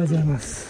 おはようございます。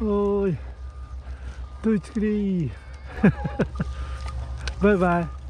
ôi, bye bye.